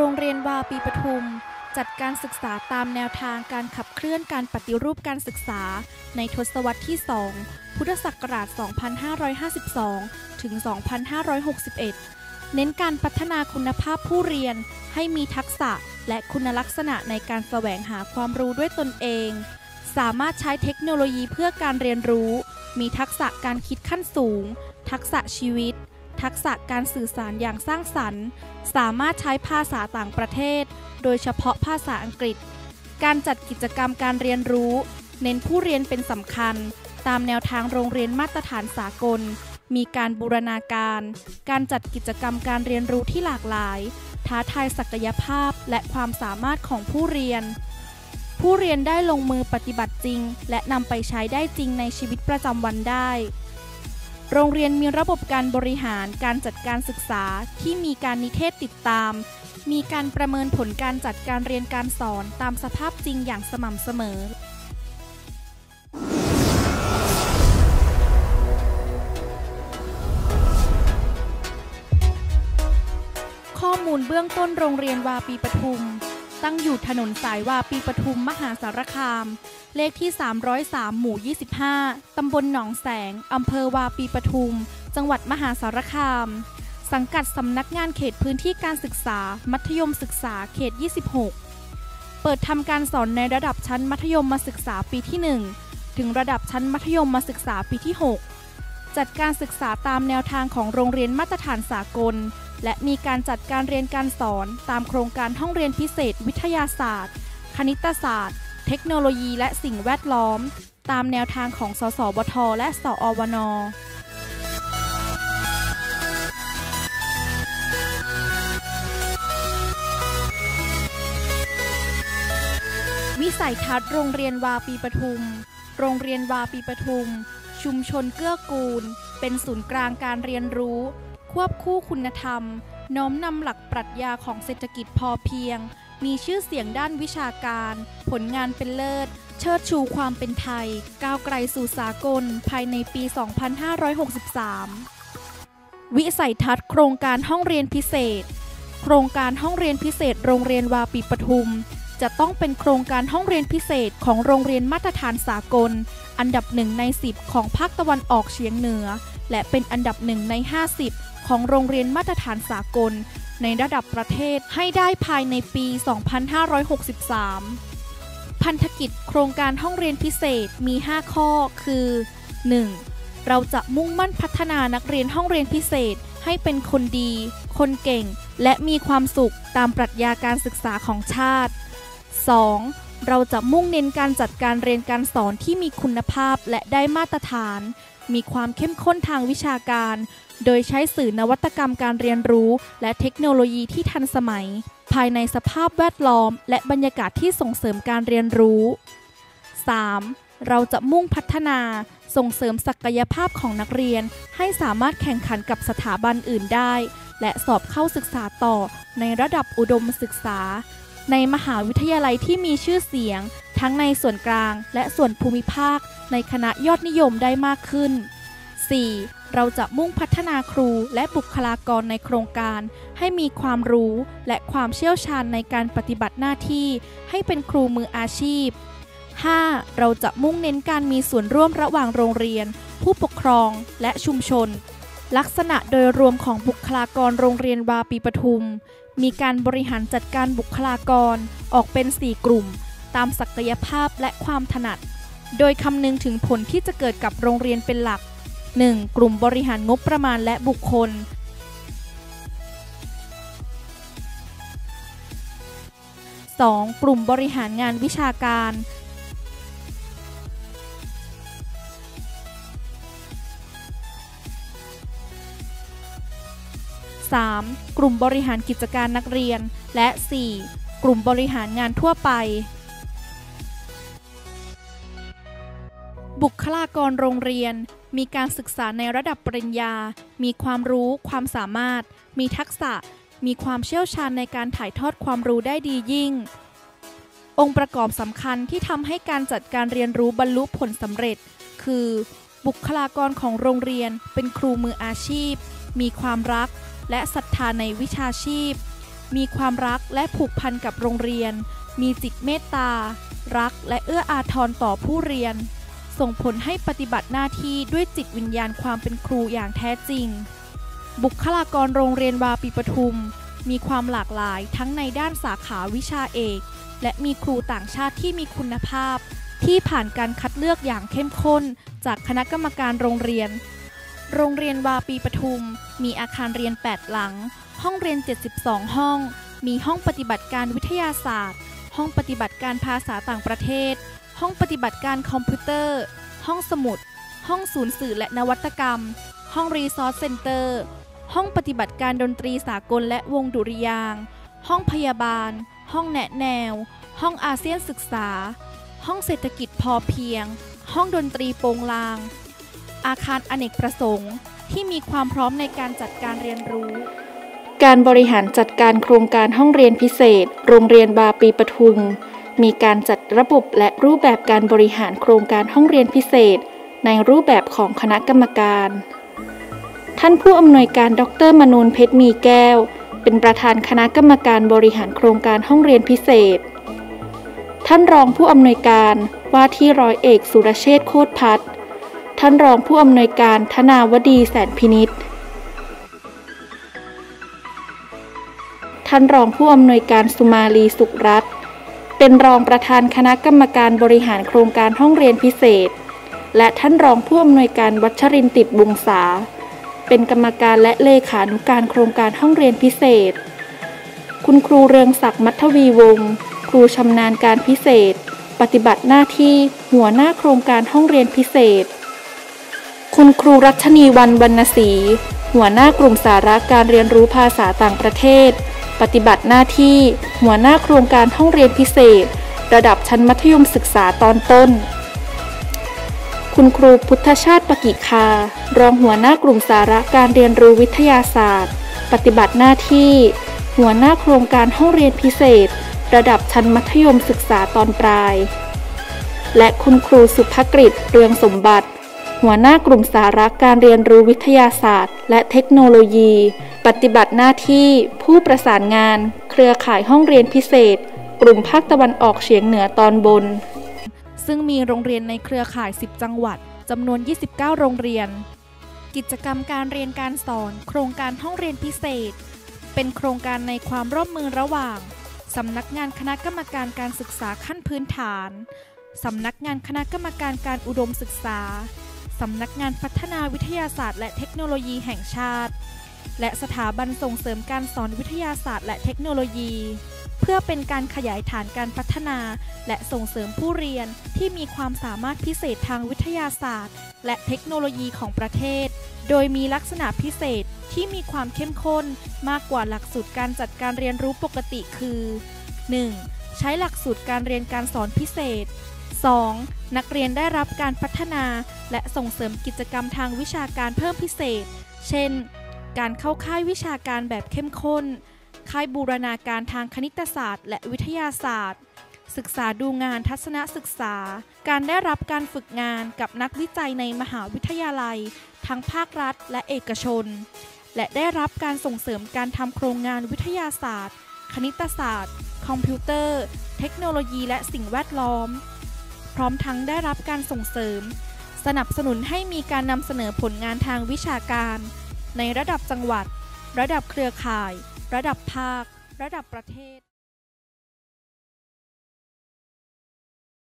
รงเรียนวาปีปทุม จัดการศึกษาตามแนวทางการขับเคลื่อนการปฏิรูปการศึกษา ในทศวรรษที่ 2 พุทธศักราช 2552 ถึง 2561 เน้นการพัฒนาคุณภาพผู้เรียนให้มีทักษะและคุณลักษณะในการแสวงหาความรู้ด้วยตนเอง สามารถใช้เทคโนโลยีเพื่อการเรียนรู้ มีทักษะการคิดขั้นสูง ทักษะชีวิต ทักษะการสื่อสารอย่างสร้างสรรค์ สามารถใช้ภาษาต่างประเทศ โดยเฉพาะภาษาอังกฤษ การจัดกิจกรรมการเรียนรู้ เน้นผู้เรียนเป็นสำคัญ ตามแนวทางโรงเรียนมาตรฐานสากล มีการบูรณาการ การจัดกิจกรรมการเรียนรู้ที่หลากหลาย ท้าทายศักยภาพและความสามารถของผู้เรียน ผู้เรียนได้ลงมือปฏิบัติจริง และนำไปใช้ได้จริงในชีวิตประจำวันได้ โรงเรียนมีระบบการบริหารการจัดการศึกษาที่มีการนิเทศติดตาม มีการประเมินผลการจัดการเรียนการสอนตามสภาพจริงอย่างสม่ำเสมอ ข้อมูลเบื้องต้นโรงเรียนวาปีปทุม ตั้งอยู่ถนนสายวาปีปทุมมหาสารคาม เลขที่ 303 หมู่ 25 ตำบลหนองแสง อำเภอวาปีปทุม จังหวัดมหาสารคาม สังกัดสำนักงานเขตพื้นที่การศึกษา มัธยมศึกษาเขต 26 เปิดทำการสอนในระดับชั้นมัธยมมาศึกษาปีที่ 1 ถึงระดับชั้นมัธยมมาศึกษาปีที่ 6 จัดการศึกษาตามแนวทางของโรงเรียนมาตรฐานสากล และมีการจัดการเรียนการสอนตามโครงการห้องเรียนพิเศษ วิทยาศาสตร์ คณิตศาสตร์ เทคโนโลยี และสิ่งแวดล้อม ตามแนวทางของสสบท และสอวนวิสัยทัศน์โรงเรียนวาปีปทุม โรงเรียนวาปีปทุม ชุมชนเกื้อกูล เป็นศูนย์กลางการเรียนรู้ ควบคู่คุณธรรม น้อมนำหลักปรัชญาของเศรษฐกิจพอเพียง มีชื่อเสียงด้านวิชาการ ผลงานเป็นเลิศ เชิดชูความเป็นไทย ก้าวไกลสู่สากล ภายในปี 2563 วิสัยทัศน์โครงการห้องเรียนพิเศษ โครงการห้องเรียนพิเศษ โรงเรียนวาปีปทุม จะต้องเป็นโครงการห้องเรียนพิเศษของโรงเรียนมาตรฐานสากล อันดับหนึ่งใน 10 ของภาคตะวันออกเฉียงเหนือ และเป็นอันดับหนึ่งใน 50 ของโรงเรียนมาตรฐานสากล ในระดับประเทศให้ได้ภายในปี 2563 พันธกิจโครงการห้องเรียนพิเศษมี 5 ข้อ คือ 1. เราจะมุ่งมั่นพัฒนานักเรียนห้องเรียนพิเศษให้เป็นคนดี คนเก่ง และมีความสุขตามปรัชญาการศึกษาของชาติ 2. เราจะมุ่งเน้นการจัดการเรียนการสอนที่มีคุณภาพและได้มาตรฐาน มีความเข้มข้นทางวิชาการ โดยใช้สื่อนวัตกรรมการเรียนรู้ และเทคโนโลยีที่ทันสมัย ภายในสภาพแวดล้อม และบรรยากาศที่ส่งเสริมการเรียนรู้ 3. เราจะมุ่งพัฒนาส่งเสริมศักยภาพของนักเรียน ให้สามารถแข่งขันกับสถาบันอื่นได้ และสอบเข้าศึกษาต่อในระดับอุดมศึกษา ในมหาวิทยาลัยที่มีชื่อเสียง ทั้งในส่วนกลางและส่วนภูมิภาค ในคณะยอดนิยมได้มากขึ้น 4. เราจะมุ่งพัฒนาครูและบุคลากรในโครงการ ให้มีความรู้และความเชี่ยวชาญในการปฏิบัติหน้าที่ ให้เป็นครูมืออาชีพ 5. เราจะมุ่งเน้นการมีส่วนร่วมระหว่างโรงเรียน ผู้ปกครองและชุมชน ลักษณะโดยรวมของบุคลากรโรงเรียนวาปีปทุม มีการบริหารจัดการบุคลากรออกเป็น 4 กลุ่ม ตามศักยภาพและความถนัด โดยคำนึงถึงผลที่จะเกิดกับโรงเรียนเป็นหลัก 1. กลุ่มบริหารงบประมาณและบุคคล 2. กลุ่มบริหารงานวิชาการ 3. กลุ่มบริหารกิจการนักเรียน และ 4. กลุ่มบริหารงานทั่วไป บุคลากรโรงเรียน มีการศึกษาในระดับปริญญา มีความรู้ ความสามารถ มีทักษะ มีความเชี่ยวชาญในการถ่ายทอดความรู้ได้ดียิ่ง องค์ประกอบสำคัญที่ทำให้การจัดการเรียนรู้บรรลุผลสำเร็จ คือ บุคลากรของโรงเรียนเป็นครูมืออาชีพ มีความรักและศรัทธาในวิชาชีพ มีความรักและผูกพันกับโรงเรียน มีจิตเมตตา รักและเอื้ออาทรต่อผู้เรียน ส่งผลให้ปฏิบัติหน้าที่ด้วยจิตวิญญาณความเป็นครูอย่างแท้จริง บุคลากรโรงเรียนวาปีปทุม มีความหลากหลายทั้งในด้านสาขาวิชาเอก และมีครูต่างชาติที่มีคุณภาพ ที่ผ่านการคัดเลือกอย่างเข้มข้น จากคณะกรรมการโรงเรียน โรงเรียนวาปีปทุม มีอาคารเรียน 8 หลัง ห้องเรียน 72 ห้อง มีห้องปฏิบัติการวิทยาศาสตร์ ห้องปฏิบัติการภาษาต่างประเทศ ห้องปฏิบัติการคอมพิวเตอร์ ห้องสมุด ห้องศูนย์สื่อและนวัตกรรม ห้อง Resource Center ห้องปฏิบัติการดนตรีสากลและวงดุริยางค์ ห้องพยาบาล ห้องแนะแนว ห้องอาเซียนศึกษา ห้องเศรษฐกิจพอเพียง ห้องดนตรีโปงลาง อาคารอเนกประสงค์ ที่มีความพร้อมในการจัดการเรียนรู้ การบริหารจัดการโครงการห้องเรียนพิเศษ โรงเรียนบาปีปทุม มีการจัดระบบและรูปแบบการบริหารโครงการห้องเรียนพิเศษ ในรูปแบบของคณะกรรมการ ท่านผู้อำนวยการดรมนูนเพชรมีแก้ว เป็นประธานคณะกรรมการบริหารโครงการห้องเรียนพิเศษ ท่านรองผู้อำนวยการว่าที่ร้อยเอกสุรเชษโคตรพัฒน์ ท่านรองผู้อำนวยการธนาวดีแสนพินิษท่านรองผู้อำนวยการสุมาลีสุขรัตน์เป็นรองประธานคณะกรรมการบริหารโครงการห้องเรียนพิเศษ และท่านรองผู้อำนวยการวัชรินติดบุงษา เป็นกรรมการและเลขานุการโครงการห้องเรียนพิเศษ คุณครูเรืองศักดิ์มัทวีวงศ์ครูชำนาญการพิเศษ ปฏิบัติหน้าที่หัวหน้าโครงการห้องเรียนพิเศษ คุณครูรัชนีวันวรรณศรีหัวหน้ากลุ่มสาระการเรียนรู้ภาษาต่างประเทศ ปฏิบัติหน้าที่ หัวหน้าโครงการห้องเรียนพิเศษ ระดับชั้นมัธยมศึกษาตอนต้น คุณครูพุทธชาติปกิคา รองหัวหน้ากลุ่มสาระการเรียนรู้วิทยาศาสตร์ ปฏิบัติหน้าที่ หัวหน้าโครงการห้องเรียนพิเศษ ระดับชั้นมัธยมศึกษาตอนปลาย และคุณครูสุภกฤษเรืองสมบัติ หัวหน้ากลุ่มสาระการเรียนรู้วิทยาศาสตร์ และเทคโนโลยี ปฏิบัติหน้าที่ ผู้ประสานงาน เครือข่ายห้องเรียนพิเศษ กลุ่มภาคตะวันออกเฉียงเหนือตอนบน ซึ่งมีโรงเรียนในเครือข่าย 10 จังหวัดจำนวน 29 โรงเรียน กิจกรรมการเรียนการสอน โครงการห้องเรียนพิเศษ เป็นโครงการในความร่วมมือระหว่างสำนักงานคณะกรรมการการศึกษาขั้นพื้นฐานสำนักงานคณะกรรมการการอุดมศึกษา สำนักงานพัฒนาวิทยาศาสตร์ และเทคโนโลยีแห่งชาติ และสถาบันส่งเสริมการสอนวิทยาศาสตร์ และเทคโนโลยี เพื่อเป็นการขยายฐานการพัฒนา และส่งเสริมผู้เรียนที่มีความสามารถพิเศษทางวิทยาศาสตร์ และเทคโนโลยีของประเทศ โดยมีลักษณะพิเศษที่มีความเข้มข้นมากกว่าหลักสูตรการจัดการเรียนรู้ปกติคือ 1. ใช้หลักสูตรการเรียนการสอนพิเศษ 2. นักเรียนได้รับการพัฒนาและส่งเสริมกิจกรรมทางวิชาการเพิ่มพิเศษ เช่น การเข้าค่ายวิชาการแบบเข้มข้น ค่ายบูรณาการทางคณิตศาสตร์ และวิทยาศาสตร์ ศึกษาดูงานทัศนศึกษา การได้รับการฝึกงานกับนักวิจัยในมหาวิทยาลัย ทั้งภาครัฐและเอกชน และได้รับการส่งเสริมการทำโครงงานวิทยาศาสตร์ คณิตศาสตร์ คอมพิวเตอร์ เทคโนโลยีและสิ่งแวดล้อม ร้อมทั้งได้รับการส่งเสริม สนับสนุนให้มีการนำเสนอผลงานทางวิชาการ ในระดับจังหวัด ระดับเครือข่าย ระดับภาค ระดับประเทศ